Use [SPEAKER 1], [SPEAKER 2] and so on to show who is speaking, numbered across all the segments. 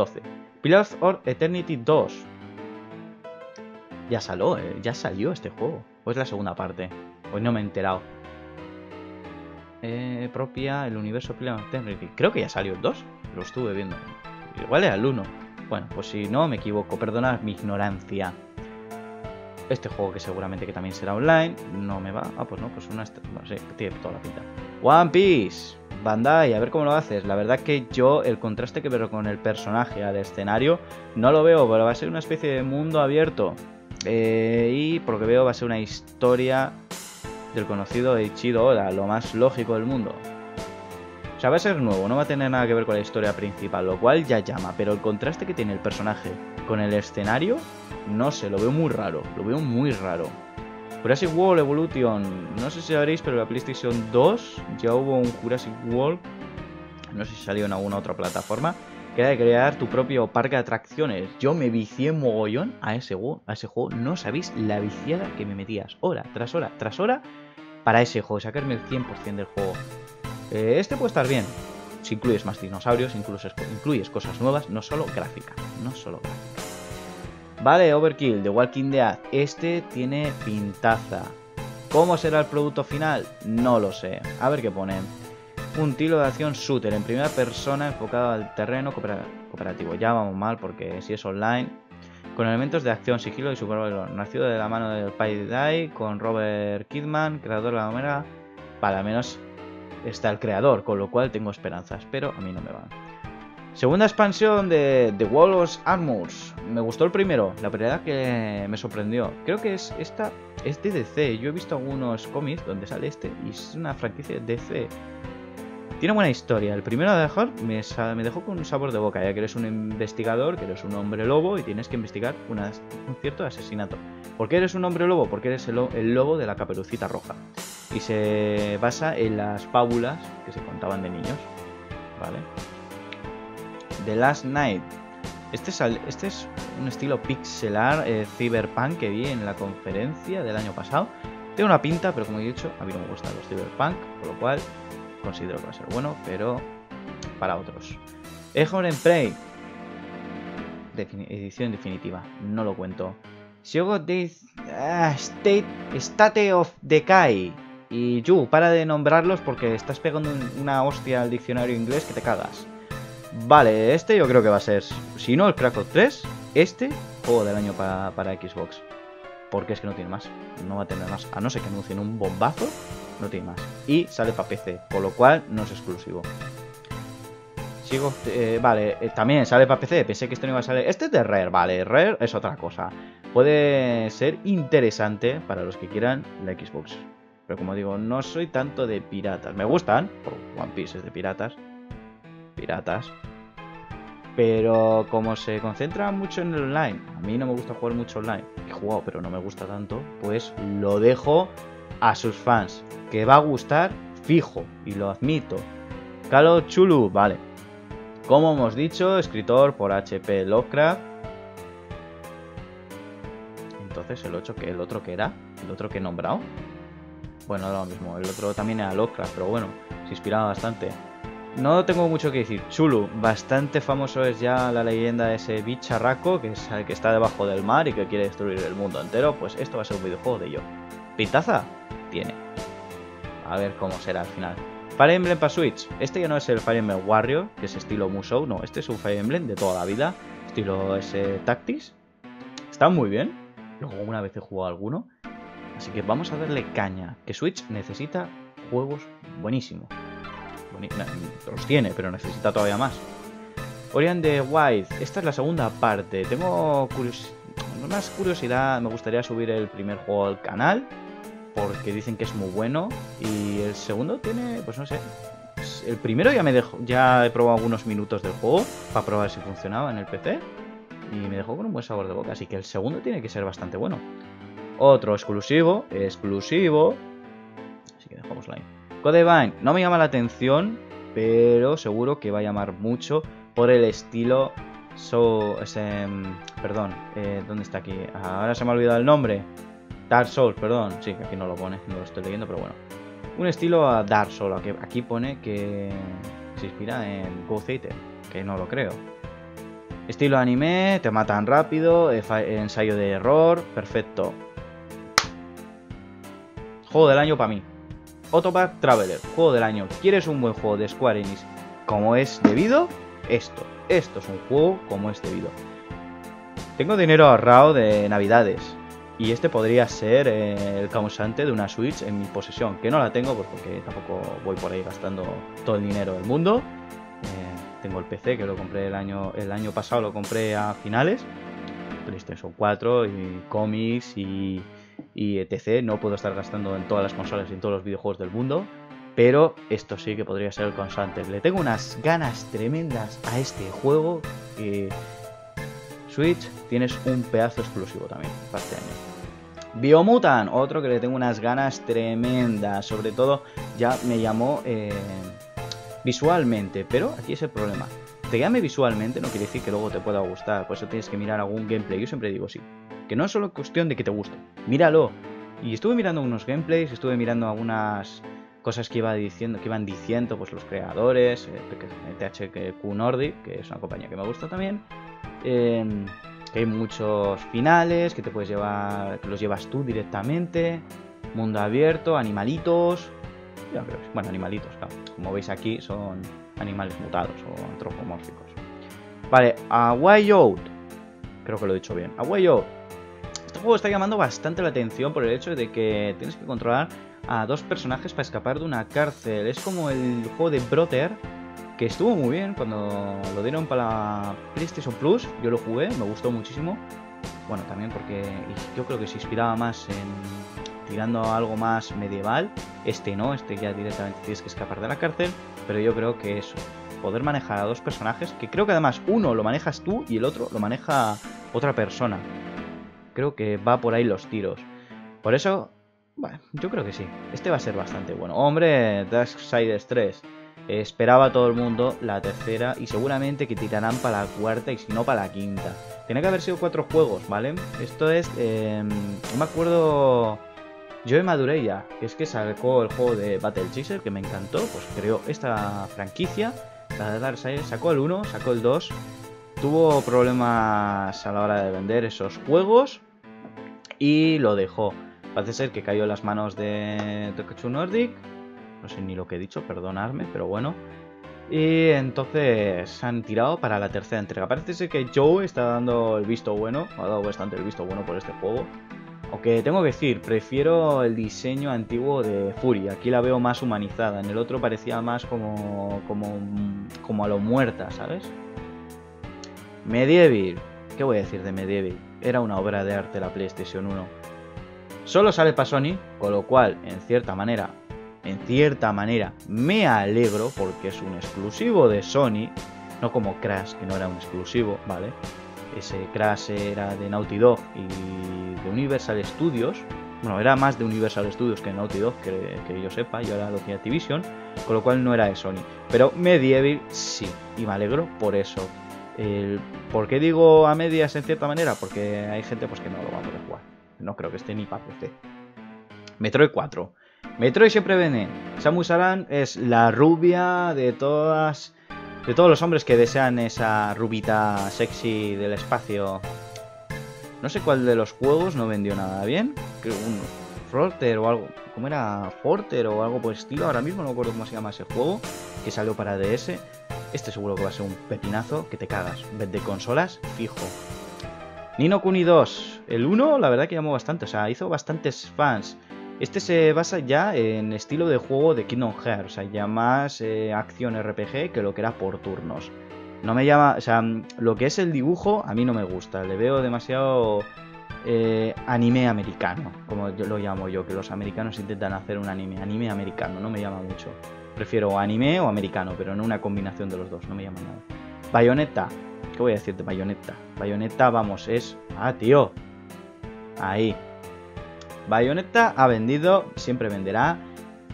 [SPEAKER 1] 12. Pillars of Eternity 2. Ya salió, eh, ya salió este juego. O es la segunda parte. Pues no me he enterado. Eh, propia el universo Pillars of Eternity. Creo que ya salió el 2. Lo estuve viendo. Igual era el 1. Bueno, pues si no me equivoco, perdonad mi ignorancia. Este juego que seguramente que también será online. No me va. Ah, pues no, pues una. No sé, tiene toda la pinta. One Piece. Bandai, a ver cómo lo haces. La verdad que yo el contraste que veo con el personaje al escenario no lo veo, pero va a ser una especie de mundo abierto. Eh, y por lo que veo va a ser una historia del conocido Ichido Oda, lo más lógico del mundo. O sea, va a ser nuevo, no va a tener nada que ver con la historia principal, lo cual ya llama, pero el contraste que tiene el personaje con el escenario, no sé, lo veo muy raro, lo veo muy raro. Jurassic World Evolution, no sé si sabréis, pero la PlayStation 2 ya hubo un Jurassic World, no sé si salió en alguna otra plataforma, que era de crear tu propio parque de atracciones. Yo me vicié mogollón a ese, juego, a ese juego, no sabéis la viciada que me metías, hora tras hora tras hora, para ese juego, sacarme el 100% del juego. Eh, este puede estar bien, si incluyes más dinosaurios, incluyes cosas nuevas, no solo gráfica, no solo gráfica. Vale, Overkill, The Walking Dead. Este tiene pintaza. ¿Cómo será el producto final? No lo sé. A ver qué ponen. Un tiro de acción shooter en primera persona enfocado al terreno cooperativo. Ya vamos mal porque si es online. Con elementos de acción, sigilo y supervalor. Nacido de la mano del Payday con Robert Kidman, creador de la. Vale, al menos está el creador, con lo cual tengo esperanzas, pero a mí no me van. Segunda expansión de The Walls Armors. Me gustó el primero, la verdad que me sorprendió. Creo que es esta es de DC. Yo he visto algunos cómics donde sale este y es una franquicia de DC. Tiene buena historia. El primero de dejar me, dejó con un sabor de boca, ya que eres un investigador, que eres un hombre lobo y tienes que investigar un cierto asesinato. ¿Por qué eres un hombre lobo? Porque eres el, lobo de la caperucita roja. Y se basa en las fábulas que se contaban de niños. ¿Vale? The Last Night. Este es, este es un estilo pixelar eh, cyberpunk que vi en la conferencia del año pasado. Tiene una pinta, pero como he dicho, a mí no me gustan los cyberpunk, por lo cual considero que va a ser bueno, pero para otros. Ejon en Prey. edición definitiva, no lo cuento. Shogo ah, State, State of Decay. Y Yu, para de nombrarlos porque estás pegando una hostia al diccionario inglés que te cagas. Vale, este yo creo que va a ser, si no el Crackle 3, este juego del año para, Xbox. Porque es que no tiene más, no va a tener más. A no ser que anuncien un bombazo, no tiene más. Y sale para PC, con lo cual no es exclusivo. Sigo, eh, vale, eh, también sale para PC, pensé que este no iba a salir. Este es de Rare, vale, Rare es otra cosa. Puede ser interesante para los que quieran la Xbox. Pero como digo, no soy tanto de piratas. Me gustan, por One Piece es de piratas, piratas. Pero como se concentra mucho en el online, a mí no me gusta jugar mucho online, he jugado pero no me gusta tanto, pues lo dejo a sus fans. Que va a gustar, fijo, y lo admito. Calo Chulu, vale. Como hemos dicho, escritor por HP Lovecraft. Entonces, el 8 que el otro que era, el otro que he nombrado. Bueno, lo mismo, el otro también era Lovecraft, pero bueno, se inspiraba bastante. No tengo mucho que decir. Chulu, bastante famoso es ya la leyenda de ese bicharraco que, es, que está debajo del mar y que quiere destruir el mundo entero. Pues esto va a ser un videojuego de ello. ¿Pintaza? Tiene. A ver cómo será al final. Fire Emblem para Switch. Este ya no es el Fire Emblem Warrior, que es estilo Musou. No, este es un Fire Emblem de toda la vida. Estilo ese Tactics. Está muy bien. Luego una vez he jugado alguno. Así que vamos a darle caña. Que Switch necesita juegos buenísimos los tiene, pero necesita todavía más. Orion de White, esta es la segunda parte. Tengo más curiosidad, me gustaría subir el primer juego al canal, porque dicen que es muy bueno. Y el segundo tiene, pues no sé. El primero ya me dejó, ya he probado algunos minutos del juego para probar si funcionaba en el PC. Y me dejó con un buen sabor de boca, así que el segundo tiene que ser bastante bueno. Otro exclusivo, exclusivo. Así que dejamos la Codevine no me llama la atención, pero seguro que va a llamar mucho por el estilo so, mm, perdón. Eh, ¿Dónde está aquí? Ahora se me ha olvidado el nombre. Dark Souls, perdón. Sí, que aquí no lo pone, no lo estoy leyendo, pero bueno. Un estilo a Dark Souls, aquí pone que se inspira en Ghost Eater, que no lo creo. Estilo anime, te matan rápido, eh, ensayo de error, perfecto. Juego del año para mí. Autopath Traveler, juego del año. ¿Quieres un buen juego de Square Enix como es debido? Esto. Esto es un juego como es debido. Tengo dinero ahorrado de navidades. Y este podría ser eh, el causante de una Switch en mi posesión. Que no la tengo porque tampoco voy por ahí gastando todo el dinero del mundo. Eh, tengo el PC que lo compré el año, el año pasado, lo compré a finales. PlayStation 4 y cómics y, y etc. No puedo estar gastando en todas las consolas y en todos los videojuegos del mundo. Pero esto sí que podría ser el causante. Le tengo unas ganas tremendas a este juego. que Switch, tienes un pedazo exclusivo también para este año. Biomutant, otro que le tengo unas ganas tremendas. Sobre todo, ya me llamó eh, visualmente. Pero aquí es el problema. Te llame visualmente no quiere decir que luego te pueda gustar. Por eso tienes que mirar algún gameplay. Yo siempre digo sí. Que no es solo cuestión de que te guste. Míralo. Y estuve mirando unos gameplays, estuve mirando algunas cosas que iba diciendo, que iban diciendo pues los creadores, eh, THQ Nordic, que es una compañía que me gusta también. Em, que hay muchos finales que te puedes llevar, que los llevas tú directamente, mundo abierto, animalitos, bueno, animalitos, claro. como veis aquí son animales mutados o antropomórficos. Vale, a Way Out, creo que lo he dicho bien, a Way Out. Este juego está llamando bastante la atención por el hecho de que tienes que controlar a dos personajes para escapar de una cárcel. Es como el juego de Brother, que estuvo muy bien cuando lo dieron para PlayStation Plus. Yo lo jugué, me gustó muchísimo. Bueno, también porque yo creo que se inspiraba más en tirando a algo más medieval. Este no, este ya directamente tienes que escapar de la cárcel. Pero yo creo que eso, poder manejar a dos personajes, que creo que además uno lo manejas tú y el otro lo maneja otra persona. Creo que va por ahí los tiros. Por eso, bueno, yo creo que sí. Este va a ser bastante bueno. Hombre, Darksiders 3 esperaba todo el mundo la tercera y seguramente que tirarán para la cuarta y si no para la quinta. Tiene que haber sido cuatro juegos, ¿vale? Esto es, eh, no me acuerdo, maduré ya, que es que sacó el juego de Battle Chaser que me encantó, pues creó esta franquicia, la de Darkseid, sacó el 1, sacó el 2, tuvo problemas a la hora de vender esos juegos y lo dejó. Parece ser que cayó en las manos de Tokachu Nordic no sé ni lo que he dicho, perdonadme, pero bueno. Y entonces han tirado para la tercera entrega. Parece ser que Joe está dando el visto bueno, ha dado bastante el visto bueno por este juego. Aunque tengo que decir, prefiero el diseño antiguo de Fury. Aquí la veo más humanizada. En el otro parecía más como, como, como a lo muerta, ¿sabes? Medieval. ¿Qué voy a decir de Medieval? Era una obra de arte la PlayStation 1. Solo sale para Sony, con lo cual, en cierta manera, en cierta manera me alegro porque es un exclusivo de Sony, no como Crash, que no era un exclusivo, ¿vale? Ese Crash era de Naughty Dog y de Universal Studios. Bueno, era más de Universal Studios que Naughty Dog, que, que yo sepa, yo ahora lo tiene Activision, con lo cual no era de Sony. Pero Medieval sí, y me alegro por eso. ¿Por qué digo a medias en cierta manera? Porque hay gente pues, que no lo va a poder jugar. No creo que esté ni para PC. Metroid 4. Metroid siempre viene. Samus Aran es la rubia de todas. De todos los hombres que desean esa rubita sexy del espacio. No sé cuál de los juegos no vendió nada bien. Creo un Forter o algo. ¿Cómo era? Forter o algo por estilo. Ahora mismo no me acuerdo cómo se llama ese juego. Que salió para DS. Este seguro que va a ser un pepinazo que te cagas. de consolas, fijo. Nino Kuni 2. El 1, la verdad que llamó bastante. O sea, hizo bastantes fans. Este se basa ya en estilo de juego de Kingdom Hearts, o sea, ya más eh, acción RPG que lo que era por turnos. No me llama, o sea, lo que es el dibujo a mí no me gusta, le veo demasiado eh, anime americano, como lo llamo yo, que los americanos intentan hacer un anime, anime americano, no me llama mucho. Prefiero anime o americano, pero no una combinación de los dos, no me llama nada. Bayonetta, ¿qué voy a decir de Bayonetta? Bayonetta, vamos, es... Ah, tío. Ahí, Bayonetta ha vendido, siempre venderá.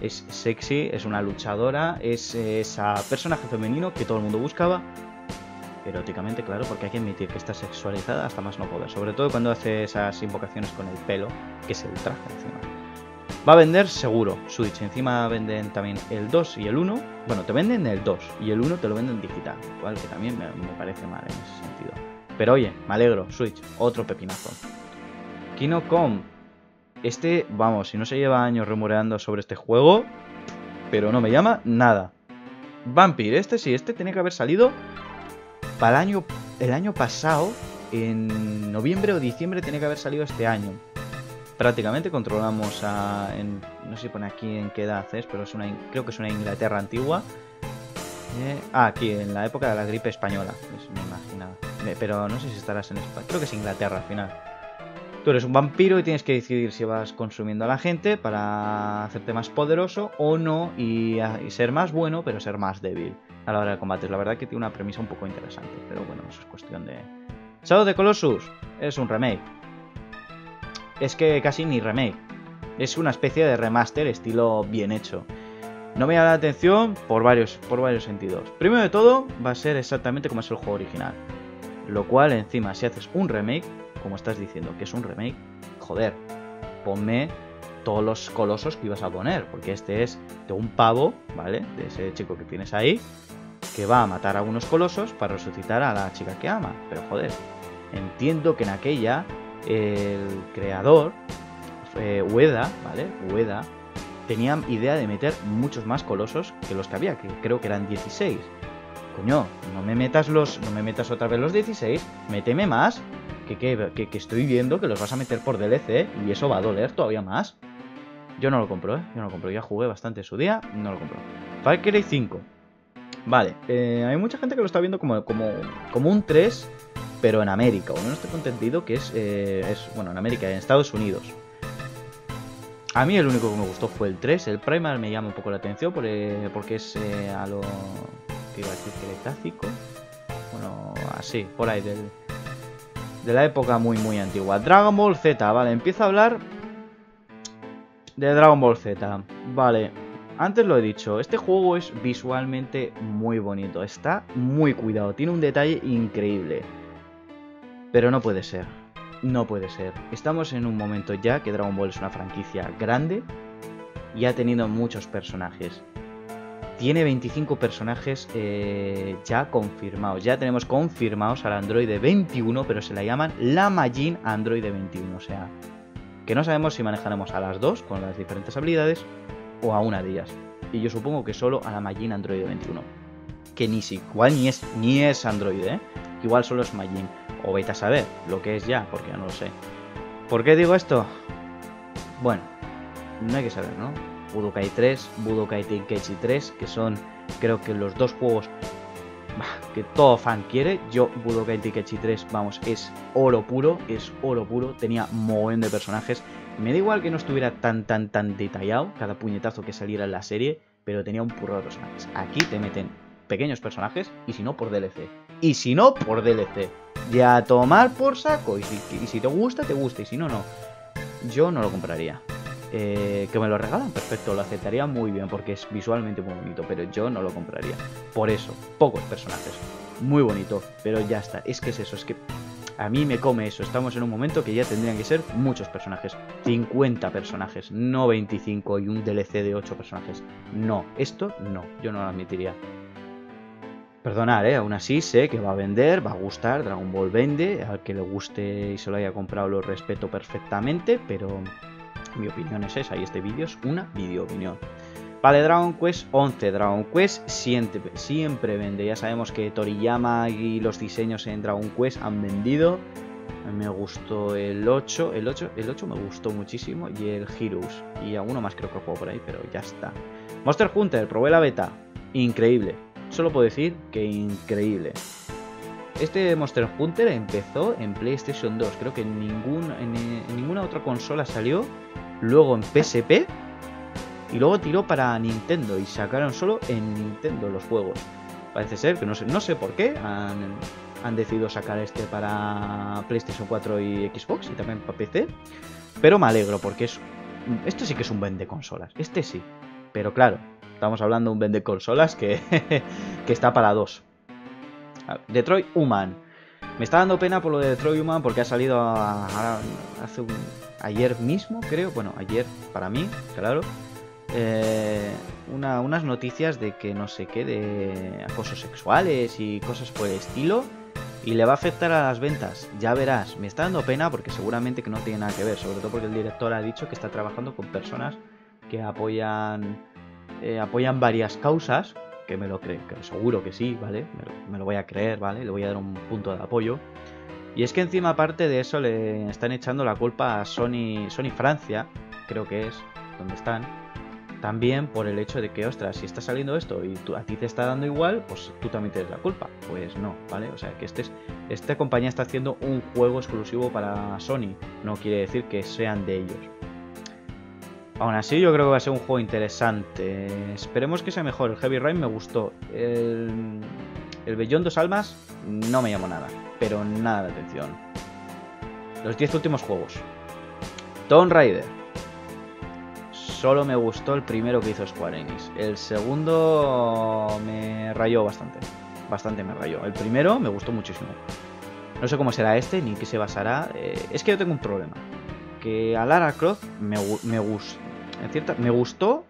[SPEAKER 1] Es sexy, es una luchadora, es ese personaje femenino que todo el mundo buscaba. eróticamente, claro, porque hay que admitir que está sexualizada hasta más no poder. Sobre todo cuando hace esas invocaciones con el pelo, que es el traje encima. Va a vender seguro Switch. Encima venden también el 2 y el 1. Bueno, te venden el 2 y el 1 te lo venden digital. Igual que también me, parece mal en ese sentido. Pero oye, me alegro. Switch, otro pepinazo. Kinocom. Este, vamos, si no se lleva años rumoreando sobre este juego, pero no me llama nada. Vampire, este sí, este tiene que haber salido para el año, el año pasado, en noviembre o diciembre tiene que haber salido este año. Prácticamente controlamos a, en, no sé si pone aquí en qué edad es, pero es una, creo que es una Inglaterra antigua. Eh, ah, aquí, en la época de la gripe española, pues me imaginaba. Pero no sé si estarás en España, creo que es Inglaterra al final. Tú eres un vampiro y tienes que decidir si vas consumiendo a la gente para hacerte más poderoso o no y, y, ser más bueno, pero ser más débil a la hora de combates. La verdad que tiene una premisa un poco interesante, pero bueno, eso es cuestión de... Shadow de Colossus es un remake. Es que casi ni remake. Es una especie de remaster estilo bien hecho. No me llama la atención por varios, por varios sentidos. Primero de todo, va a ser exactamente como es el juego original. Lo cual, encima, si haces un remake, como estás diciendo que es un remake, joder, ponme todos los colosos que ibas a poner, porque este es de un pavo, ¿vale? De ese chico que tienes ahí, que va a matar a unos colosos para resucitar a la chica que ama. Pero joder, entiendo que en aquella el creador, eh, Ueda, ¿vale? Ueda, tenía idea de meter muchos más colosos que los que había, que creo que eran 16. Coño, no me metas los. No me metas otra vez los 16, méteme más que, que, que, estoy viendo que los vas a meter por DLC y eso va a doler todavía más. Yo no lo compro, ¿eh? Yo no lo compro. Ya jugué bastante su día, no lo compro. Far Cry 5. Vale, eh, hay mucha gente que lo está viendo como, como, como un 3, pero en América. O no estoy contendido que es, eh, es, bueno, en América, en Estados Unidos. A mí el único que me gustó fue el 3. El Primal me llama un poco la atención porque, porque es eh, a lo... ¿Qué iba a decir? Cretácico. Bueno, así, por ahí, del, de la época muy muy antigua. Dragon Ball Z, vale, empiezo a hablar de Dragon Ball Z. Vale, antes lo he dicho, este juego es visualmente muy bonito, está muy cuidado, tiene un detalle increíble. Pero no puede ser, no puede ser. Estamos en un momento ya que Dragon Ball es una franquicia grande y ha tenido muchos personajes. Tiene 25 personajes eh, ya confirmados. Ya tenemos confirmados al Android 21, pero se la llaman la Majin Android 21. O sea, que no sabemos si manejaremos a las dos con las diferentes habilidades o a una de ellas. Y yo supongo que solo a la Majin Android 21. Que ni si, igual ni es, ni es Android, ¿eh? Igual solo es Majin. O vete a saber lo que es ya, porque ya no lo sé. ¿Por qué digo esto? Bueno, no hay que saber, ¿no? Budokai 3, Budokai Tenkaichi 3, que son creo que los dos juegos que todo fan quiere. Yo Budokai Tenkaichi 3, vamos, es oro puro, es oro puro, tenía mogollón de personajes. Me da igual que no estuviera tan tan tan detallado cada puñetazo que saliera en la serie, pero tenía un purro de personajes. Aquí te meten pequeños personajes y si no por DLC. Y si no por DLC. Ya tomar por saco. Y si, y si te gusta, te gusta. Y si no, no. Yo no lo compraría. Eh, que me lo regalan, perfecto, lo aceptaría muy bien porque es visualmente muy bonito, pero yo no lo compraría. Por eso, pocos personajes, muy bonito, pero ya está. Es que es eso, es que a mí me come eso. Estamos en un momento que ya tendrían que ser muchos personajes, 50 personajes, no 25 y un DLC de 8 personajes. No, esto no, yo no lo admitiría. Perdonad, ¿eh? aún así sé que va a vender, va a gustar, Dragon Ball vende, al que le guste y se lo haya comprado lo respeto perfectamente, pero mi opinión es esa y este vídeo es una video opinión. Vale, Dragon Quest 11. Dragon Quest siempre, siempre vende. Ya sabemos que Toriyama y los diseños en Dragon Quest han vendido. Me gustó el 8. El 8, el 8 me gustó muchísimo. Y el Heroes. Y alguno más creo que juego por ahí, pero ya está. Monster Hunter, probé la beta. Increíble. Solo puedo decir que increíble. Este Monster Hunter empezó en PlayStation 2. Creo que en, ningún, en ninguna otra consola salió luego en PSP y luego tiró para Nintendo y sacaron solo en Nintendo los juegos. Parece ser que no sé, no sé por qué han, decidido sacar este para PlayStation 4 y Xbox y también para PC. Pero me alegro porque es esto sí que es un vende consolas. Este sí. Pero claro, estamos hablando de un vende consolas que, que está para dos. Detroit Human. Me está dando pena por lo de Detroit Human porque ha salido hace ayer mismo, creo. Bueno, ayer para mí, claro. Eh, unas noticias de que no sé qué, de acosos sexuales y cosas por el estilo. Y le va a afectar a las ventas. Ya verás, me está dando pena porque seguramente que no tiene nada que ver. Sobre todo porque el director ha dicho que está trabajando con personas que apoyan, eh, apoyan varias causas que me lo creo, que seguro que sí, ¿vale? Me lo, voy a creer, ¿vale? Le voy a dar un punto de apoyo. Y es que encima aparte de eso le están echando la culpa a Sony, Sony Francia, creo que es, donde están. También por el hecho de que, ostras, si está saliendo esto y a ti te está dando igual, pues tú también tienes la culpa. Pues no, ¿vale? O sea, que este es, esta compañía está haciendo un juego exclusivo para Sony. No quiere decir que sean de ellos. Aún así, yo creo que va a ser un juego interesante. Esperemos que sea mejor. El Heavy Rain me gustó. El, el Beyond Dos Almas no me llamó nada. Pero nada de atención. Los 10 últimos juegos. Tomb Raider. Solo me gustó el primero que hizo Square Enix. El segundo me rayó bastante. Bastante me rayó. El primero me gustó muchísimo. No sé cómo será este ni qué se basará. Eh, es que yo tengo un problema. Que a Lara Croft me, me gusta me gustó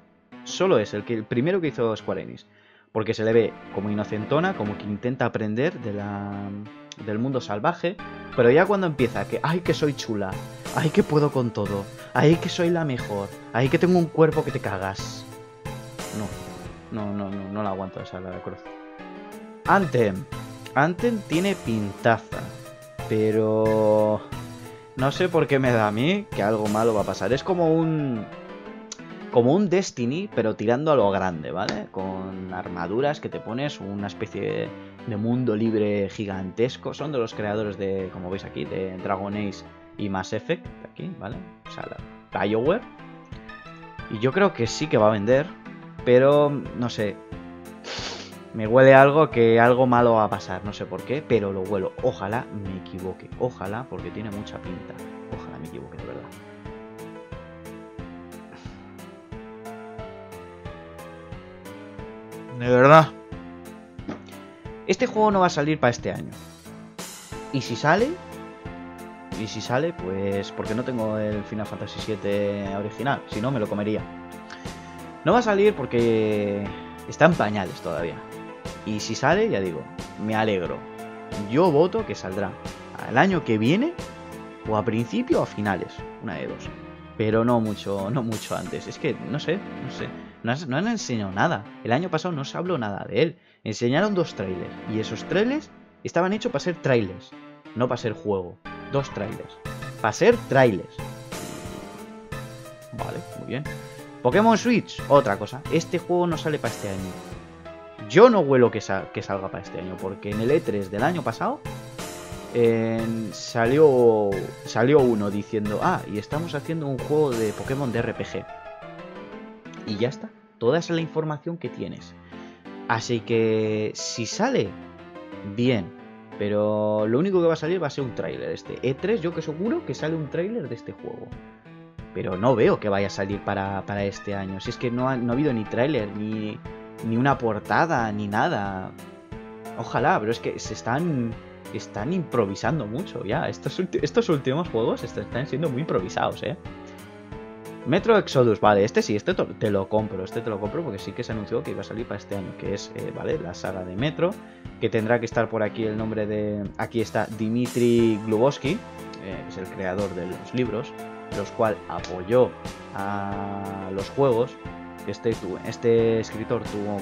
[SPEAKER 1] solo es el, que, el primero que hizo Square Enix. Porque se le ve como inocentona, como que intenta aprender del mundo salvaje. Pero ya cuando empieza que, ay, que soy chula, ay, que puedo con todo, ay, que soy la mejor, ay, que tengo un cuerpo que te cagas. No, no, no, no, no la aguanto esa la cruz. Anthem. Anthem tiene pintaza. Pero... No sé por qué me da a mí que algo malo va a pasar. Es como un como un Destiny, pero tirando a lo grande, ¿vale? Con armaduras que te pones, una especie de mundo libre gigantesco. Son de los creadores de, como veis aquí, de Dragon Age y Mass Effect, aquí, ¿vale? O sea, la BioWare. Y yo creo que sí que va a vender, pero no sé. Me huele algo que algo malo va a pasar, no sé por qué, pero lo huelo. Ojalá me equivoque, ojalá, porque tiene mucha pinta. Ojalá me equivoque, de verdad. de verdad. Este juego no va a salir para este año. Y si sale, y si sale, pues porque no tengo el Final Fantasy VII original, si no me lo comería. No va a salir porque está en pañales todavía. Y si sale, ya digo, me alegro. Yo voto que saldrá al año que viene o a principio o a finales, una de dos. Pero no mucho, no mucho antes. Es que no sé, no sé. No, han enseñado nada. El año pasado no se habló nada de él. Enseñaron dos trailers. Y esos trailers estaban hechos para ser trailers. No para ser juego. Dos trailers. Para ser trailers. Vale, muy bien. Pokémon Switch, otra cosa. Este juego no sale para este año. Yo no huelo que, salga para este año. Porque en el E3 del año pasado salió, salió uno diciendo, ah, y estamos haciendo un juego de Pokémon de RPG. Y ya está. Toda esa es la información que tienes. Así que si sale, bien. Pero lo único que va a salir va a ser un tráiler. Este E3 yo que seguro que sale un tráiler de este juego. Pero no veo que vaya a salir para, este año. Si es que no ha, no ha habido ni tráiler, ni, ni una portada, ni nada. Ojalá, pero es que se están están improvisando mucho ya. Estos, estos últimos juegos están siendo muy improvisados, ¿eh? Metro Exodus, vale, este sí, este te lo compro, este te lo compro porque sí que se anunció que iba a salir para este año, que es, eh, vale, la saga de Metro, que tendrá que estar por aquí el nombre de, aquí está Dimitri Glubowski, eh, es el creador de los libros, los cual apoyó a los juegos, este, este escritor tuvo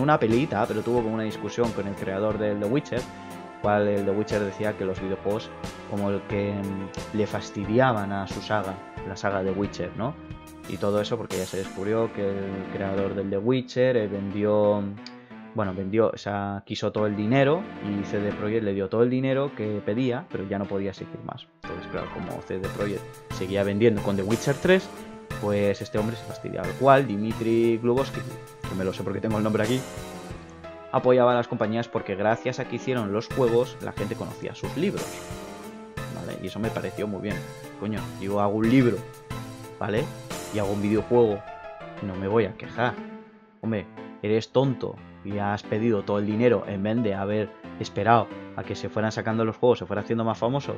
[SPEAKER 1] una pelita, pero tuvo como una discusión con el creador del The Witcher, cual el The Witcher decía que los videojuegos como el que mm, le fastidiaban a su saga la saga de Witcher, ¿no? Y todo eso porque ya se descubrió que el creador del The Witcher eh, vendió, bueno, vendió, o sea, quiso todo el dinero y CD Projekt le dio todo el dinero que pedía, pero ya no podía seguir más. Entonces, claro, como CD Projekt seguía vendiendo con The Witcher 3, pues este hombre se fastidiaba. Al cual Dimitri Glubowski, que me lo sé porque tengo el nombre aquí, apoyaba a las compañías porque gracias a que hicieron los juegos, la gente conocía sus libros. ¿Vale? Y eso me pareció muy bien coño, yo hago un libro, ¿vale? Y hago un videojuego, no me voy a quejar. Hombre, eres tonto y has pedido todo el dinero en vez de haber esperado a que se fueran sacando los juegos, se fuera haciendo más famoso,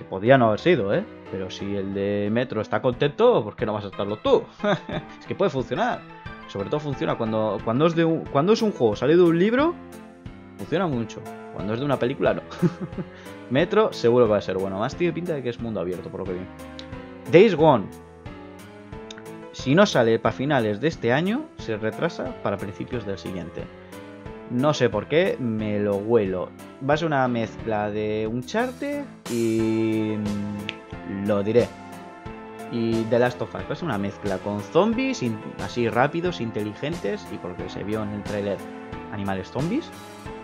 [SPEAKER 1] que podía no haber sido, ¿eh? Pero si el de Metro está contento, ¿por qué no vas a estarlo tú? es que puede funcionar. Sobre todo funciona cuando, cuando, es de un, cuando es un juego salido de un libro, funciona mucho. Cuando es de una película, no. Metro seguro va a ser bueno. Más tiene pinta de que es mundo abierto, por lo que vi. Days Gone. Si no sale para finales de este año, se retrasa para principios del siguiente. No sé por qué, me lo huelo. Va a ser una mezcla de un charte y... Mm, lo diré. Y The Last of Us. Va a ser una mezcla con zombies, así rápidos, inteligentes, y por lo que se vio en el tráiler, animales zombies.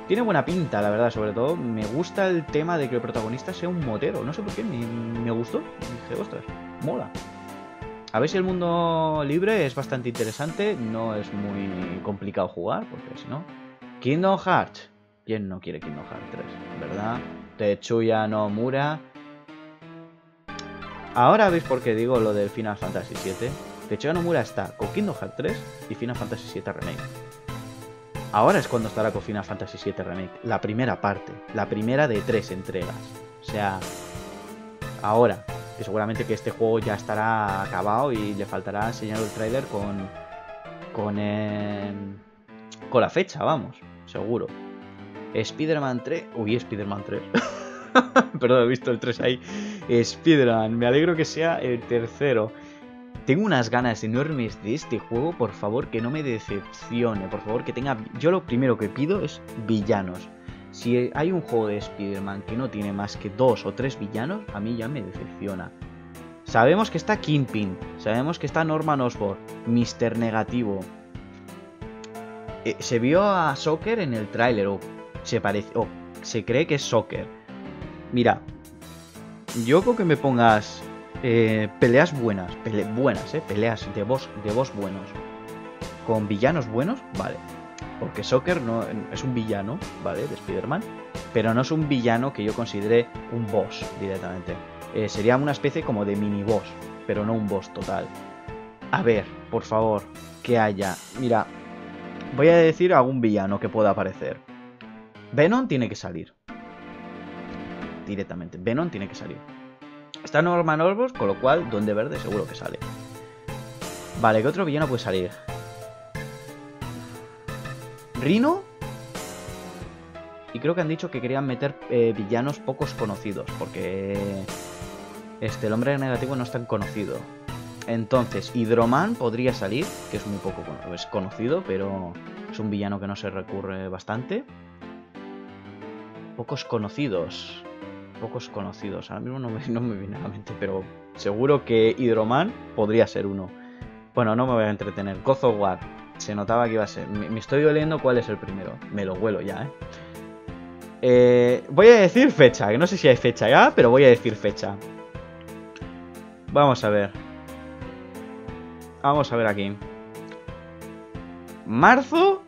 [SPEAKER 1] Tiene buena pinta, la verdad, sobre todo. Me gusta el tema de que el protagonista sea un motero. No sé por qué, me, gustó. dije, ostras, mola. A ver si el mundo libre es bastante interesante. No es muy complicado jugar, porque si no. Kingdom Hearts. ¿Quién no quiere Kingdom Hearts 3? ¿Verdad? Techuya no Mura. Ahora veis por qué digo lo del Final Fantasy VII. Techuya no Mura está con Kingdom Hearts 3 y Final Fantasy VII Remake. Ahora es cuando estará con Final Fantasy VII Remake. La primera parte. La primera de tres entregas. O sea, ahora. Que seguramente que este juego ya estará acabado y le faltará enseñar el trailer con. Con. con la fecha, vamos. Seguro. Spider-Man 3. Uy, Spider-Man 3. Perdón, he visto el 3 ahí. Spider-Man. Me alegro que sea el tercero. Tengo unas ganas enormes de este juego, por favor que no me decepcione, por favor que tenga... Yo lo primero que pido es villanos. Si hay un juego de Spider-Man que no tiene más que dos o tres villanos, a mí ya me decepciona. Sabemos que está Kingpin, sabemos que está Norman Osborn, Mr. Negativo. Eh, se vio a Soccer en el tráiler, o se parece, o se cree que es Soccer. Mira, yo creo que me pongas eh, peleas buenas, buenas, eh, peleas de boss, de boss buenos. Con villanos buenos, vale. Porque Soccer no, es un villano, ¿vale? De Spider-Man. Pero no es un villano que yo considere un boss directamente. Eh, sería una especie como de mini boss, pero no un boss total. A ver, por favor, que haya. Mira, voy a decir algún villano que pueda aparecer. Venom tiene que salir. Directamente. Venom tiene que salir. Está Norman Osborn, con lo cual Duende Verde seguro que sale. Vale, ¿qué otro villano puede salir? Rino. Y creo que han dicho que querían meter eh, villanos pocos conocidos, porque este, el hombre negativo no es tan conocido. Entonces, Hidroman podría salir, que es muy poco es conocido, pero es un villano que no se recurre bastante. Pocos conocidos pocos conocidos. Ahora mismo no me, no me viene a la mente, pero seguro que Hidroman podría ser uno. Bueno, no me voy a entretener. God of War. Se notaba que iba a ser. Me, estoy oliendo cuál es el primero. Me lo huelo ya, ¿eh? ¿eh? Voy a decir fecha, que no sé si hay fecha ya, pero voy a decir fecha. Vamos a ver. Vamos a ver aquí. Marzo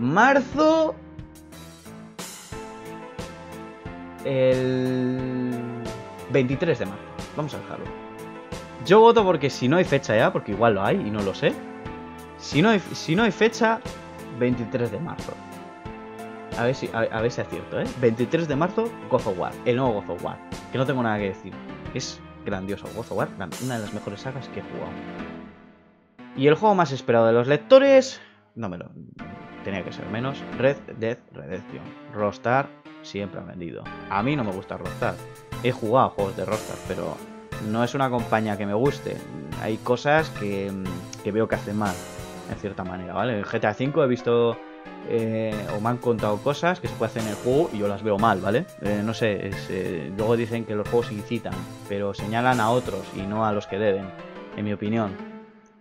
[SPEAKER 1] Marzo. El 23 de marzo. Vamos a dejarlo. Yo voto porque si no hay fecha ya, porque igual lo hay y no lo sé. Si no hay, si no hay fecha, 23 de marzo. A ver, si, a, ver si es cierto, ¿eh? 23 de marzo, God of War. El nuevo God of War. Que no tengo nada que decir. Es grandioso. God of War, una de las mejores sagas que he jugado. Y el juego más esperado de los lectores... No me lo tenía que ser menos. Red Dead Redemption. Rockstar siempre ha vendido. A mí no me gusta Rockstar. He jugado juegos de Rockstar, pero no es una compañía que me guste. Hay cosas que, veo que hacen mal, en cierta manera, ¿vale? En GTA V he visto eh, o me han contado cosas que se puede hacer en el juego y yo las veo mal, ¿vale? Eh, no sé, eh, luego dicen que los juegos incitan, pero señalan a otros y no a los que deben, en mi opinión.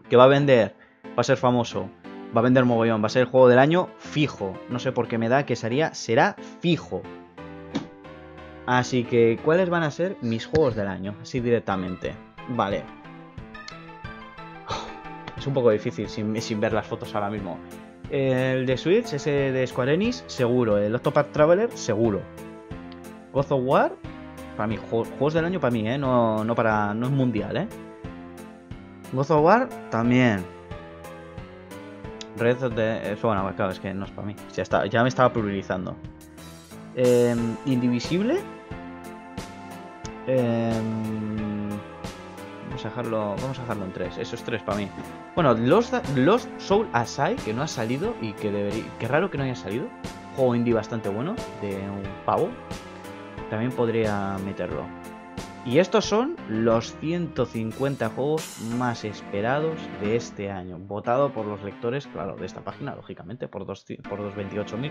[SPEAKER 1] ¿Qué va a vender? Va a ser famoso va a vender mogollón, va a ser el juego del año fijo. No sé por qué me da que sería, será fijo. Así que, ¿cuáles van a ser mis juegos del año? Así directamente. Vale. Es un poco difícil sin, ver las fotos ahora mismo. El de Switch, ese de Square Enix, seguro. El Octopath Traveler, seguro. God of War, para mí, juegos del año para mí, ¿eh? No, no, para, no es mundial, ¿eh? God of War, también. Red de... Bueno, claro, es que no es para mí. Ya, está, ya me estaba priorizando. Eh, Indivisible. Eh, vamos a dejarlo. Vamos a dejarlo en tres. Esos tres para mí. Bueno, Lost, Lost Soul Asai, que no ha salido y que debería. Qué raro que no haya salido. Juego indie bastante bueno. De un pavo. También podría meterlo. Y estos son los 150 juegos más esperados de este año, votado por los lectores, claro, de esta página, lógicamente, por, dos, por 228.440.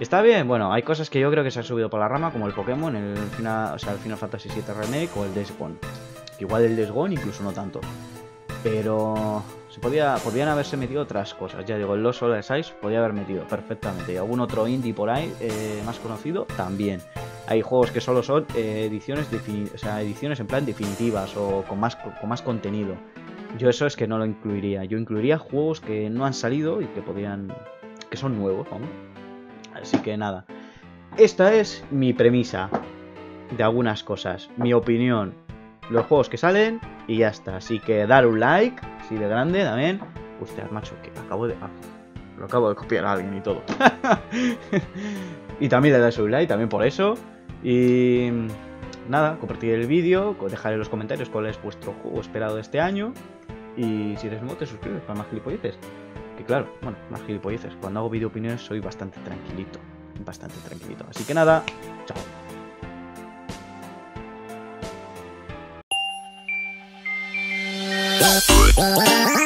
[SPEAKER 1] ¿Está bien? Bueno, hay cosas que yo creo que se han subido por la rama, como el Pokémon, el final, o sea, el Final Fantasy VII Remake o el Days. Igual el Days incluso no tanto. Pero se podía, podían haberse metido otras cosas. Ya digo, el Lost Solar Size podía haber metido perfectamente. Y algún otro indie por ahí eh, más conocido también. Hay juegos que solo son eh, ediciones, o sea, ediciones en plan definitivas o con más, con más contenido. Yo eso es que no lo incluiría. Yo incluiría juegos que no han salido y que podían... que son nuevos, vamos. Así que nada. Esta es mi premisa de algunas cosas. Mi opinión. Los juegos que salen y ya está. Así que dar un like, si de grande también. Hostia, macho, que acabo de... Ah, lo acabo de copiar a alguien y todo. y también le dais un like, también por eso. Y nada, compartir el vídeo, dejar en los comentarios cuál es vuestro juego esperado de este año. Y si eres nuevo, te suscribes para más gilipolleces. Que claro, bueno, más gilipolleces. Cuando hago video opiniones soy bastante tranquilito. Bastante tranquilito. Así que nada, chao.